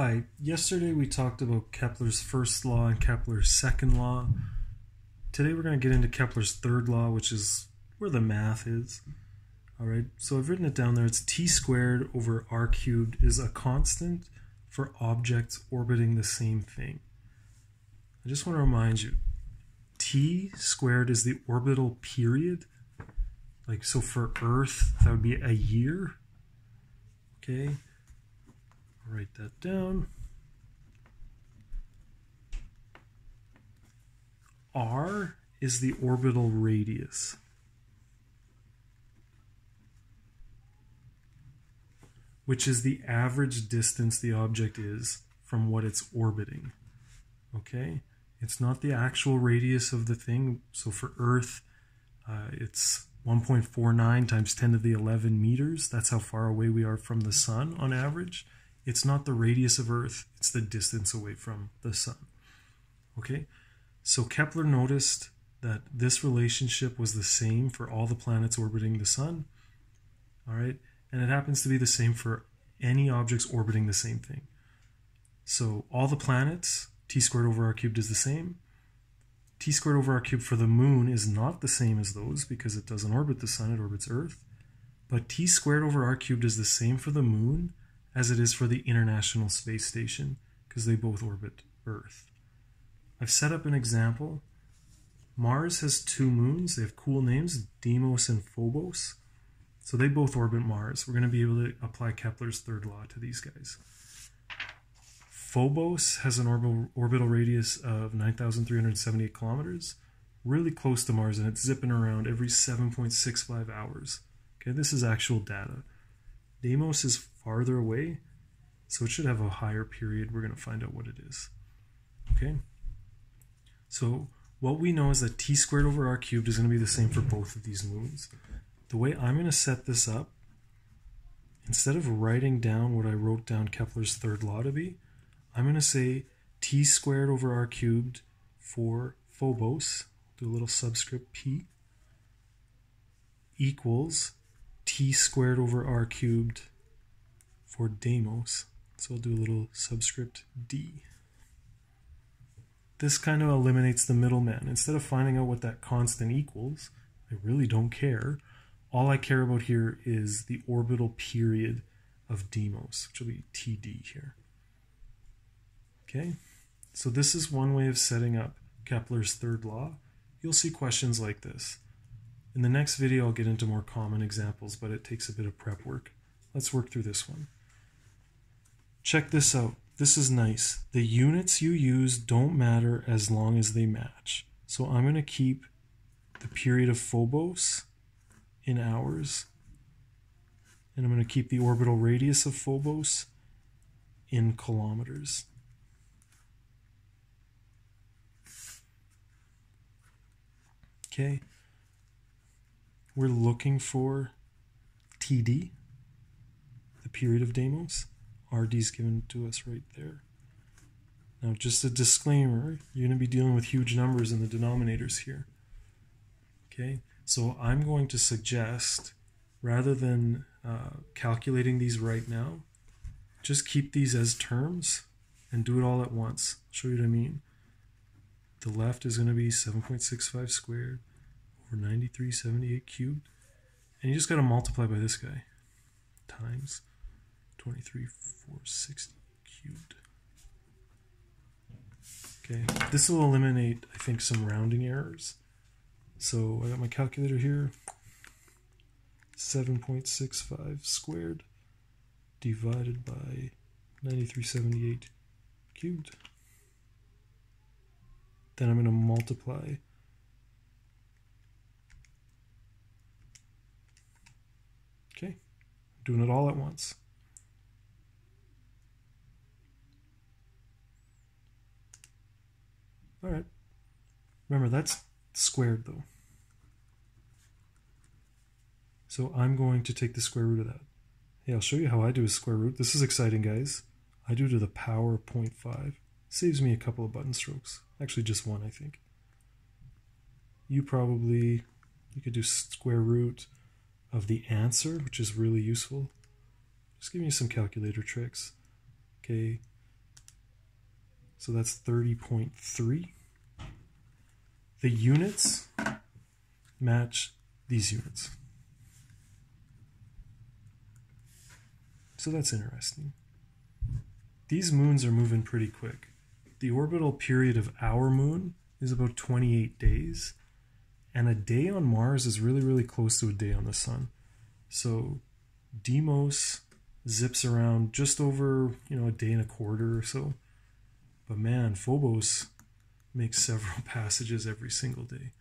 Hi, yesterday we talked about Kepler's first law and Kepler's second law. Today we're going to get into Kepler's third law, which is where the math is. Alright, so I've written it down there. It's t squared over r cubed is a constant for objects orbiting the same thing. I just want to remind you, t squared is the orbital period. Like, so for Earth, that would be a year. Okay, write that down. R is the orbital radius. Which is the average distance the object is from what it's orbiting. Okay? It's not the actual radius of the thing. So for Earth, uh, it's 1.49 times 10 to the 11 meters. That's how far away we are from the sun on average. It's not the radius of Earth, it's the distance away from the sun. Okay? So Kepler noticed that this relationship was the same for all the planets orbiting the sun. All right? And it happens to be the same for any objects orbiting the same thing. So all the planets, t squared over r cubed is the same. t squared over r cubed for the moon is not the same as those because it doesn't orbit the sun, it orbits Earth. But t squared over r cubed is the same for the moon as it is for the International Space Station because they both orbit Earth. I've set up an example. Mars has two moons. They have cool names, Deimos and Phobos. So they both orbit Mars. We're going to be able to apply Kepler's third law to these guys. Phobos has an orbital, orbital radius of 9,378 kilometers, really close to Mars, and it's zipping around every 7.65 hours. Okay, this is actual data. Deimos is farther away, so it should have a higher period. We're going to find out what it is. Okay? So what we know is that t squared over r cubed is going to be the same for both of these moons. The way I'm going to set this up, instead of writing down what I wrote down Kepler's third law to be, I'm going to say t squared over r cubed for Phobos, do a little subscript p, equals t squared over r cubed for Deimos. So I'll do a little subscript d. This kind of eliminates the middleman. Instead of finding out what that constant equals, I really don't care. All I care about here is the orbital period of Deimos, which will be TD here. Okay, so this is one way of setting up Kepler's third law. You'll see questions like this. In the next video, I'll get into more common examples, but it takes a bit of prep work. Let's work through this one. Check this out. This is nice. The units you use don't matter as long as they match. So I'm going to keep the period of Phobos in hours. And I'm going to keep the orbital radius of Phobos in kilometers. Okay we're looking for TD, the period of Deimos. RD is given to us right there. Now, just a disclaimer, you're going to be dealing with huge numbers in the denominators here. Okay, so I'm going to suggest, rather than uh, calculating these right now, just keep these as terms and do it all at once. I'll show you what I mean. The left is going to be 7.65 squared 9378 cubed. And you just got to multiply by this guy times 23460 cubed. Okay, this will eliminate, I think, some rounding errors. So I got my calculator here. 7.65 squared divided by 9378 cubed. Then I'm going to multiply Okay, doing it all at once. All right. Remember, that's squared though. So I'm going to take the square root of that. Hey, I'll show you how I do a square root. This is exciting, guys. I do to the power of 0.5. Saves me a couple of button strokes. Actually, just one, I think. You probably, you could do square root of the answer, which is really useful. Just give me some calculator tricks. Okay, So that's 30.3. The units match these units. So that's interesting. These moons are moving pretty quick. The orbital period of our moon is about 28 days, and a day on Mars is really, really close to a day on the Sun. So Deimos zips around just over, you know, a day and a quarter or so. But man, Phobos makes several passages every single day.